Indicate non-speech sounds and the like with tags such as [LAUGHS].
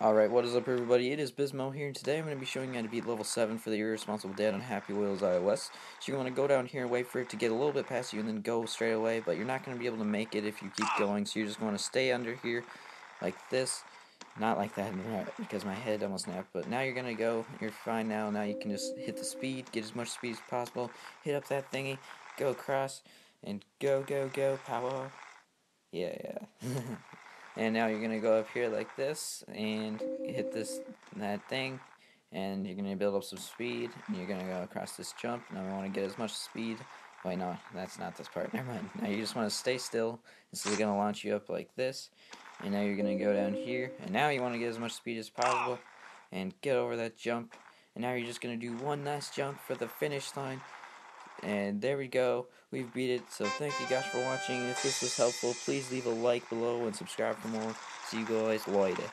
Alright, what is up everybody? It is Bismo here, and today I'm going to be showing you how to beat level 7 for the Irresponsible Dad on Happy Wheels iOS. So you're going to go down here and wait for it to get a little bit past you and then go straight away, but you're not going to be able to make it if you keep going, so you're just going to stay under here like this. Not like that, [LAUGHS] because my head almost snapped, but now you're going to go, you're fine now, now you can just hit the speed, get as much speed as possible, hit up that thingy, go across, and go, go, go, power. Yeah, yeah. [LAUGHS] and now you're gonna go up here like this and hit this that thing. And you're gonna build up some speed. And you're gonna go across this jump. Now we want to get as much speed. Wait no that's not this part. [LAUGHS] Never mind. Now you just want to stay still. This is gonna launch you up like this. And now you're gonna go down here. And now you want to get as much speed as possible. And get over that jump. And now you're just gonna do one last jump for the finish line and there we go. We've beat it. So thank you guys for watching. If this was helpful, please leave a like below and subscribe for more. See you guys later.